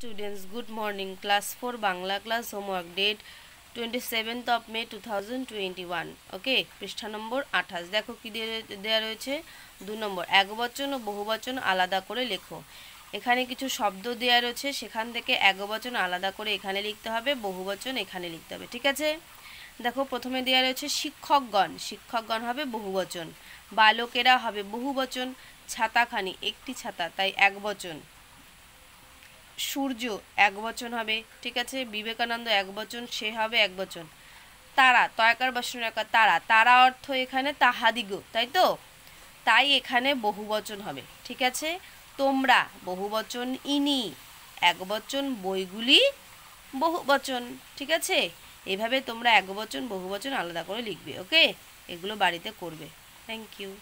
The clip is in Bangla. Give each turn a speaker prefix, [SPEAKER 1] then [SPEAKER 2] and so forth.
[SPEAKER 1] students, good morning. Class 4 Bangla class homework date twenty seventh of May two thousand twenty one okay পৃষ্ঠা নম্বর আঠাশ। দেখো কী দেওয়া রয়েছে? দু নম্বর। এক বচন ও বহু বচন আলাদা করে লেখো। এখানে কিছু শব্দ দেওয়া রয়েছে, সেখান থেকে এক বচন আলাদা করে এখানে লিখতে হবে, বহু বচন এখানে লিখতে হবে। ঠিক আছে? দেখো, প্রথমে দেওয়া রয়েছে শিক্ষকগণ। শিক্ষকগণ হবে বহু বচন। বালকেরা হবে বহু বচন। ছাতাখানি, একটি ছাতা, তাই এক বচন। সূর্য এক বচন হবে, ঠিক আছে? বিবেকানন্দ এক বচন, সে হবে এক বচন। তারা, তয়কার বসন তারা। তারা অর্থ এখানে তাহাদিগ, তাই তো? তাই এখানে বহু বচন হবে, ঠিক আছে? তোমরা, বহু বচন ইনি, এক বচন বইগুলি বহু বচন, ঠিক আছে? এভাবে তোমরা এক বচন, বহু বচন আলাদা করে লিখবে, ওকে? এগুলো বাড়িতে করবে। Thank you